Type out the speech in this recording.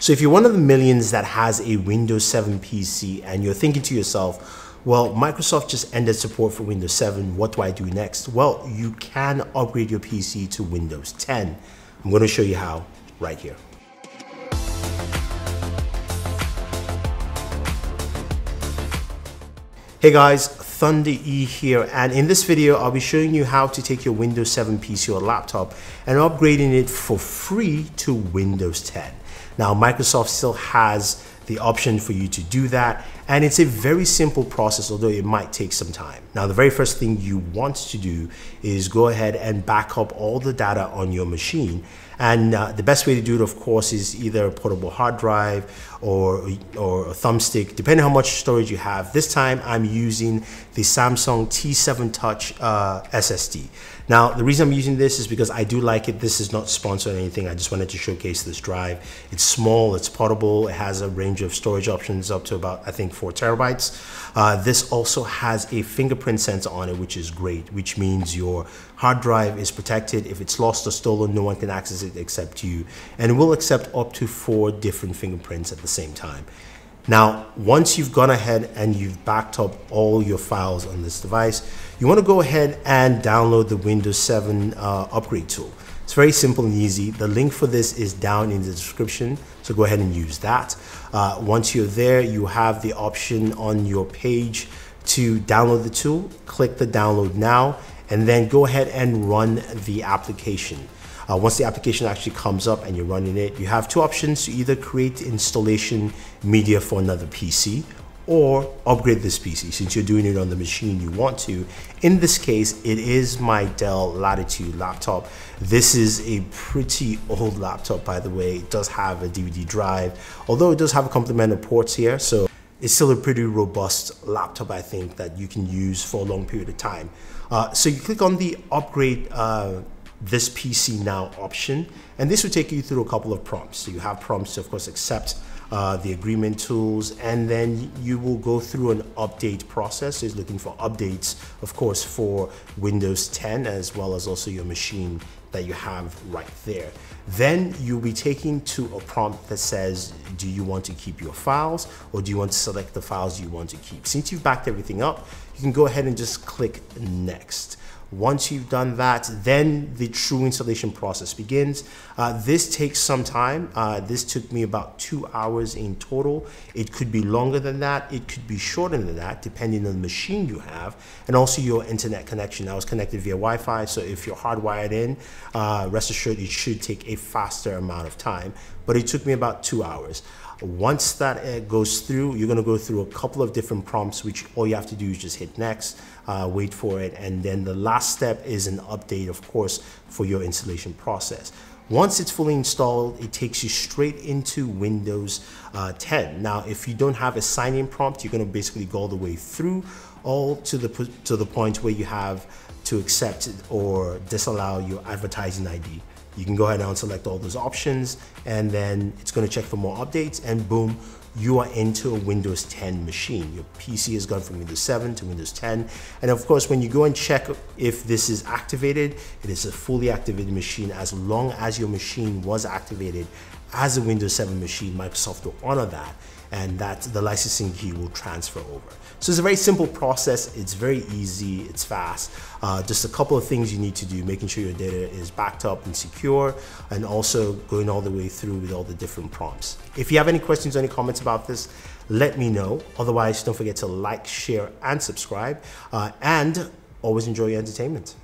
So if you're one of the millions that has a Windows 7 PC and you're thinking to yourself, well, Microsoft just ended support for Windows 7. What do I do next? Well, you can upgrade your PC to Windows 10. I'm going to show you how right here. Hey guys, Thunder E here and in this video I'll be showing you how to take your Windows 7 PC or laptop and upgrading it for free to Windows 10. Now Microsoft still has the option for you to do that and it's a very simple process although it might take some time. Now the very first thing you want to do is go ahead and back up all the data on your machine and uh, the best way to do it, of course, is either a portable hard drive or, or a thumbstick, depending on how much storage you have. This time I'm using the Samsung T7 Touch uh, SSD. Now, the reason I'm using this is because I do like it. This is not sponsored or anything. I just wanted to showcase this drive. It's small, it's portable, it has a range of storage options up to about, I think, four terabytes. Uh, this also has a fingerprint sensor on it, which is great, which means your hard drive is protected. If it's lost or stolen, no one can access it except you. And it will accept up to four different fingerprints at the same time. Now, once you've gone ahead and you've backed up all your files on this device, you want to go ahead and download the Windows 7 uh, upgrade tool. It's very simple and easy. The link for this is down in the description, so go ahead and use that. Uh, once you're there, you have the option on your page to download the tool. Click the download now, and then go ahead and run the application. Uh, once the application actually comes up and you're running it, you have two options to either create installation media for another PC or upgrade this PC since you're doing it on the machine you want to. In this case, it is my Dell Latitude laptop. This is a pretty old laptop, by the way. It does have a DVD drive, although it does have a complement of ports here. So it's still a pretty robust laptop, I think, that you can use for a long period of time. Uh, so you click on the upgrade uh, this PC now option. And this will take you through a couple of prompts. So you have prompts to, of course, accept uh, the agreement tools, and then you will go through an update process. It's looking for updates, of course, for Windows 10, as well as also your machine that you have right there. Then you'll be taken to a prompt that says, do you want to keep your files or do you want to select the files you want to keep? Since you've backed everything up, you can go ahead and just click next. Once you've done that, then the true installation process begins. Uh, this takes some time. Uh, this took me about two hours in total. It could be longer than that. It could be shorter than that, depending on the machine you have, and also your internet connection. I was connected via Wi-Fi, so if you're hardwired in, uh, rest assured it should take a faster amount of time. But it took me about two hours. Once that uh, goes through, you're going to go through a couple of different prompts, which all you have to do is just hit next, uh, wait for it, and then the last step is an update, of course, for your installation process. Once it's fully installed, it takes you straight into Windows uh, 10. Now, if you don't have a sign-in prompt, you're going to basically go all the way through, all to the to the point where you have to accept or disallow your advertising ID. You can go ahead and select all those options and then it's gonna check for more updates and boom, you are into a Windows 10 machine. Your PC has gone from Windows 7 to Windows 10. And of course, when you go and check if this is activated, it is a fully activated machine as long as your machine was activated as a Windows 7 machine, Microsoft will honor that and that the licensing key will transfer over. So it's a very simple process. It's very easy. It's fast. Uh, just a couple of things you need to do, making sure your data is backed up and secure, and also going all the way through with all the different prompts. If you have any questions or any comments about this, let me know. Otherwise, don't forget to like, share, and subscribe. Uh, and always enjoy your entertainment.